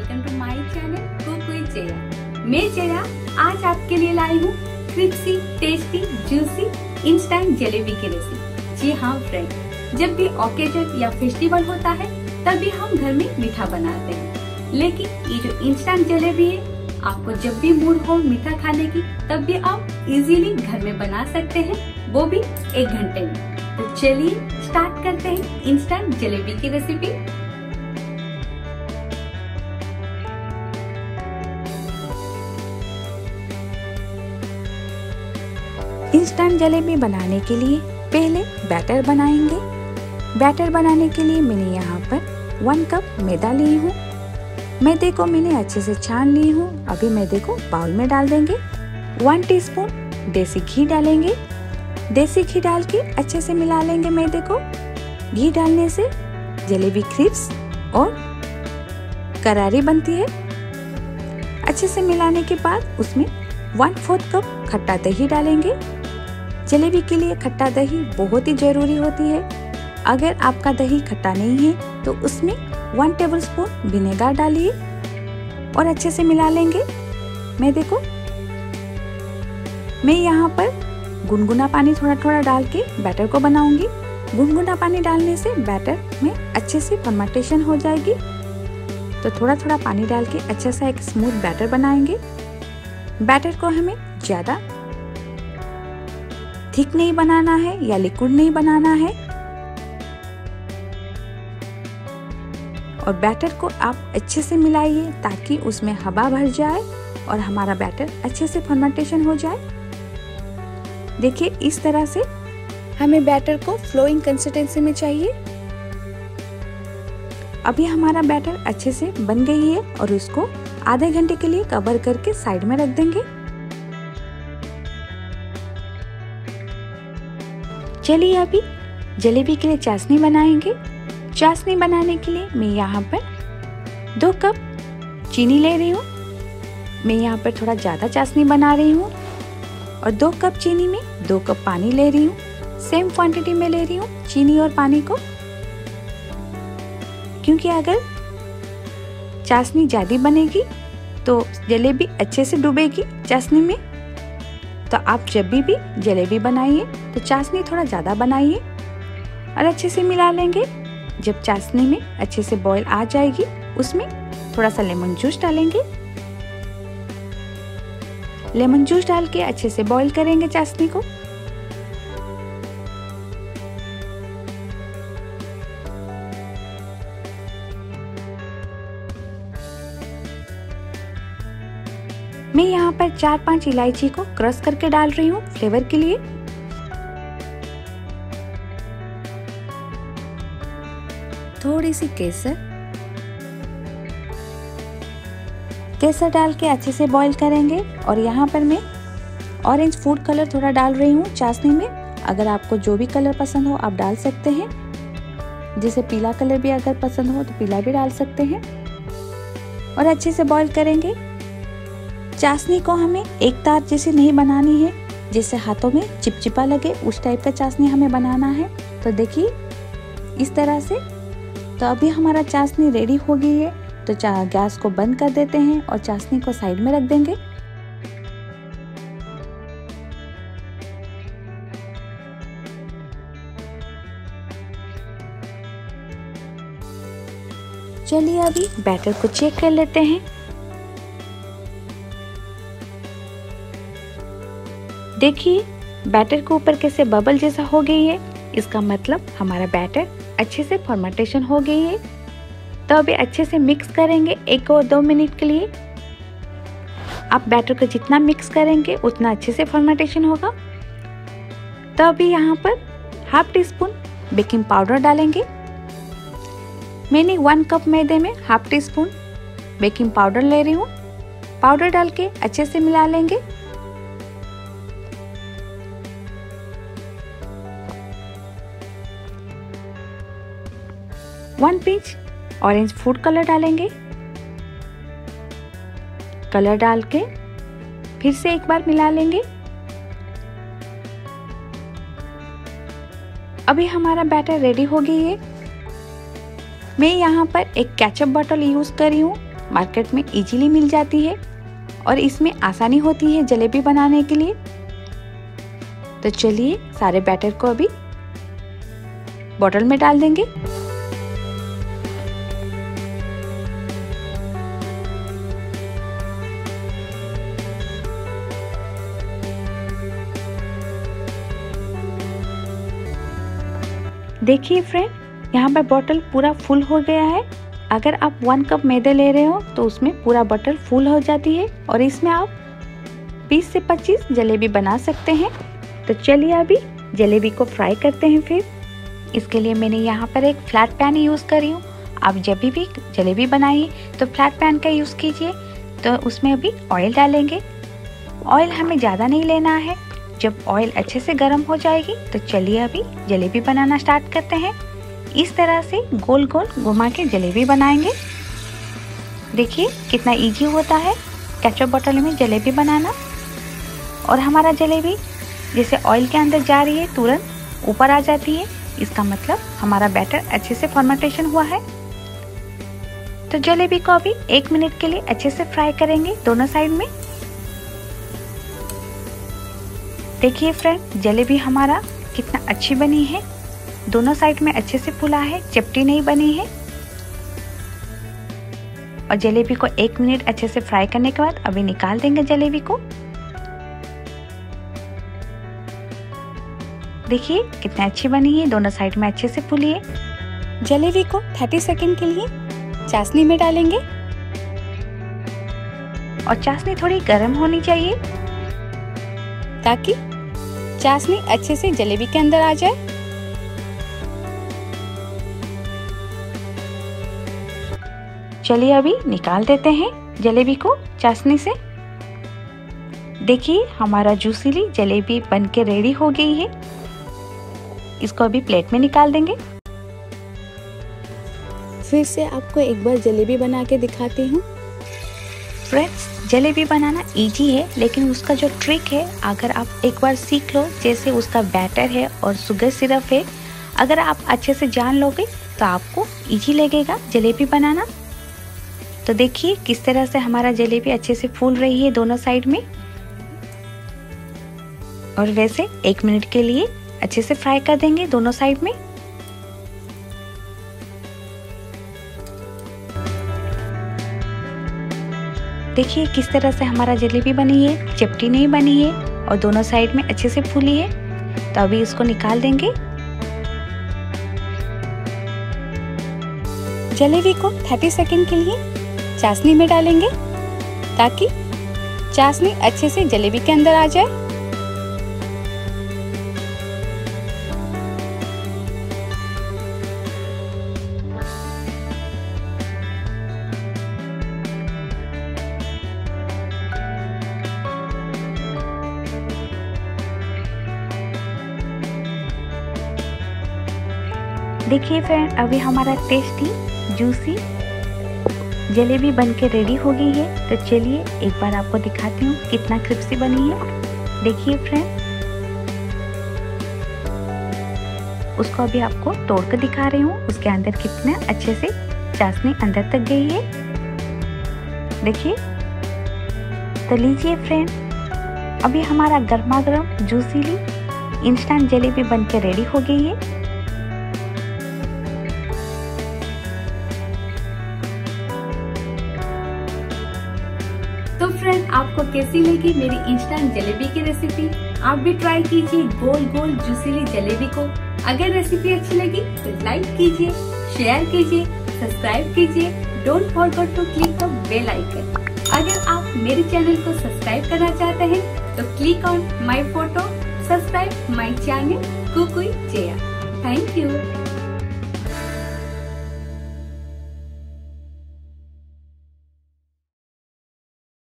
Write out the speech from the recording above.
Welcome to my channel cook with Jaya मैं जया आज आपके लिए लाई हूँ crispy tasty juicy instant jalebi की रेसिपी जी हाँ फ्रेंड जब भी ओकेजन या फेस्टिवल होता है, तभी हम घर में मीठा बनाते हैं। लेकिन ये जो इंस्टेंट जलेबी है, आपको जब भी मूड हो मीठा खाने की, तब भी आप इजीली घर में बना सकते हैं, वो भी एक घंटे में। तो चलिए स्टार्ट करते हैं इंस्टेंट जलेबी की रेसिपी इंस्टेंट जलेबी बनाने के लिए पहले बैटर बनाएँगे बैटर बनाने के लिए मैंने यहाँ पर वन कप मैदा ली हूँ मैदे को मैंने अच्छे से छान ली हूँ अभी मैदे को बाउल में डाल देंगे वन टीस्पून देसी घी डालेंगे देसी घी डाल के अच्छे से मिला लेंगे मैदे को घी डालने से जलेबी क्रिप्स और करारी बनती है अच्छे से मिलाने के बाद उसमें वन फोर्थ कप खट्टा दही डालेंगे जलेबी के लिए खट्टा दही बहुत ही ज़रूरी होती है। अगर आपका दही खट्टा नहीं है तो उसमें वन टेबल स्पून विनेगर डालिए और अच्छे से मिला लेंगे। मैं देखो, मैं यहाँ पर गुनगुना पानी थोड़ा थोड़ा डाल के बैटर को बनाऊँगी। गुनगुना पानी डालने से बैटर में अच्छे से फर्मेंटेशन हो जाएगी। तो थोड़ा थोड़ा पानी डाल के अच्छा सा एक स्मूथ बैटर बनाएँगे। बैटर को हमें ज़्यादा थिक नहीं बनाना है या लिक्विड नहीं बनाना है। और बैटर को आप अच्छे से मिलाइए ताकि उसमें हवा भर जाए और हमारा बैटर अच्छे से फर्मेंटेशन हो जाए। देखिए, इस तरह से हमें बैटर को फ्लोइंग कंसिस्टेंसी में चाहिए। अभी हमारा बैटर अच्छे से बन गई है और उसको आधे घंटे के लिए कवर करके साइड में रख देंगे। चलिए अभी जलेबी के लिए चाशनी बनाएँगे। चाशनी बनाने के लिए मैं यहाँ पर दो कप चीनी ले रही हूँ। मैं यहाँ पर थोड़ा ज़्यादा चाशनी बना रही हूँ और दो कप चीनी में दो कप पानी ले रही हूँ। सेम क्वांटिटी में ले रही हूँ चीनी और पानी को। क्योंकि अगर चाशनी ज़्यादा बनेगी तो जलेबी अच्छे से डूबेगी चाशनी में। तो आप जब भी भी जलेबी बनाइए तो चाशनी थोड़ा ज़्यादा बनाइए और अच्छे से मिला लेंगे। जब चाशनी में अच्छे से बॉईल आ जाएगी, उसमें थोड़ा सा लेमन जूस डालेंगे। लेमन जूस डाल के अच्छे से बॉईल करेंगे चाशनी को। मैं यहाँ पर चार पाँच इलायची को क्रश करके डाल रही हूँ फ्लेवर के लिए। थोड़ी सी केसर। केसर डाल के अच्छे से बॉईल करेंगे और यहाँ पर मैं ऑरेंज फ़ूड कलर थोड़ा डाल रही हूँ चाशनी में। अगर आपको जो भी कलर पसंद हो, आप डाल सकते हैं। जैसे पीला कलर भी अगर पसंद हो तो पीला भी डाल सकते हैं। और अच्छे से बॉईल करेंगे। चाशनी को हमें एक तार जैसे नहीं बनानी है, जैसे हाथों में चिपचिपा लगे, उस टाइप का चाशनी हमें बनाना है। तो देखिए, इस तरह से। तो अभी हमारा चाशनी रेडी हो गई है। तो गैस को बंद कर देते हैं और चाशनी को साइड में रख देंगे। चलिए अभी बैटर को चेक कर लेते हैं। देखिए, बैटर के ऊपर कैसे बबल जैसा हो गई है। इसका मतलब हमारा बैटर अच्छे से फॉर्मेटेशन हो गई है। तो अभी अच्छे से मिक्स करेंगे एक और दो मिनट के लिए। आप बैटर को जितना मिक्स करेंगे, उतना अच्छे से फॉर्मेटेशन होगा। तो अभी यहाँ पर half teaspoon baking powder डालेंगे। मैंने वन कप मैदे में half teaspoon baking powder ले रही हूँ। पाउडर डाल के अच्छे से मिला लेंगे। One pinch orange food colour डालेंगे। कलर डाल के फिर से एक बार मिला लेंगे। अभी हमारा बैटर रेडी हो गई है। मैं यहाँ पर एक कैचअप बॉटल यूज़ कर रही हूँ। मार्केट में इजीली मिल जाती है और इसमें आसानी होती है जलेबी बनाने के लिए। तो चलिए सारे बैटर को अभी बॉटल में डाल देंगे। देखिए फ्रेंड यहाँ पर बॉटल पूरा फुल हो गया है। अगर आप वन कप मैदे ले रहे हो तो उसमें पूरा बॉटल फुल हो जाती है। और इसमें आप 20 से 25 जलेबी बना सकते हैं। तो चलिए अभी जलेबी को फ्राई करते हैं फिर। इसके लिए मैंने यहाँ पर एक फ्लैट पैन यूज़ करी हूँ। आप जब भी जलेबी बनाइए तो फ्लैट पैन का यूज़ कीजिए। तो उसमें अभी ऑयल डालेंगे। ऑयल हमें ज़्यादा नहीं लेना है। जब ऑयल अच्छे से गर्म हो जाएगी तो चलिए अभी जलेबी बनाना स्टार्ट करते हैं। इस तरह से गोल गोल घुमा के जलेबी बनाएँगे। देखिए कितना इजी होता है कैचअप बॉटल में जलेबी बनाना। और हमारा जलेबी जैसे ऑयल के अंदर जा रही है, तुरंत ऊपर आ जाती है। इसका मतलब हमारा बैटर अच्छे से फॉर्मेटेशन हुआ है। तो जलेबी को अभी एक मिनट के लिए अच्छे से फ्राई करेंगे दोनों साइड में। देखिए फ्रेंड जलेबी हमारा कितना अच्छी बनी है। दोनों साइड में अच्छे से फुला है, चपटी नहीं बनी है। और जलेबी को एक मिनट अच्छे से फ्राई करने के बाद अभी निकाल देंगे जलेबी को। देखिए, कितनी अच्छी बनी है, दोनों साइड में अच्छे से फुली जलेबी को 30 सेकंड के लिए चाशनी में डालेंगे। और चाशनी थोड़ी गर्म होनी चाहिए। ताकि चाशनी अच्छे से जलेबी के अंदर आ जाए। चलिए अभी निकाल देते हैं जलेबी को चाशनी से। देखिए हमारा जूसीली जलेबी बनके रेडी हो गई है। इसको अभी प्लेट में निकाल देंगे। फिर से आपको एक बार जलेबी बना के दिखाती हूँ। फ्रेंड्स जलेबी बनाना इजी है, लेकिन उसका जो ट्रिक है, अगर आप एक बार सीख लो, जैसे उसका बैटर है और शुगर सिरप है, अगर आप अच्छे से जान लोगे तो आपको इजी लगेगा जलेबी बनाना। तो देखिए किस तरह से हमारा जलेबी अच्छे से फूल रही है दोनों साइड में। और वैसे एक मिनट के लिए अच्छे से फ्राई कर देंगे दोनों साइड में। देखिए किस तरह से हमारा जलेबी बनी है, चिपटी नहीं बनी है और दोनों साइड में अच्छे से फूली है। तो अभी इसको निकाल देंगे। जलेबी को 30 सेकंड के लिए चाशनी में डालेंगे ताकि चाशनी अच्छे से जलेबी के अंदर आ जाए। देखिए फ्रेंड अभी हमारा टेस्टी जूसी जलेबी बनके रेडी हो गई है। तो चलिए एक बार आपको दिखाती हूँ कितना क्रिप्सी बनी है। देखिए फ्रेंड उसको अभी आपको तोड़ कर दिखा रही हूँ। उसके अंदर कितना अच्छे से चाशनी अंदर तक गई है। देखिए तो लीजिए फ्रेंड अभी हमारा गर्मा गर्म जूसीली इंस्टेंट जलेबी बनके रेडी हो गई है। आपको कैसी लगी मेरी इंस्टेंट जलेबी की रेसिपी आप भी ट्राई कीजिए गोल गोल जूसीली जलेबी को। अगर रेसिपी अच्छी लगी तो लाइक कीजिए शेयर कीजिए सब्सक्राइब कीजिए। Don't forget to click the bell icon अगर आप मेरे चैनल को सब्सक्राइब करना चाहते हैं तो click on my photo subscribe my channel कुकुई Jaya thank you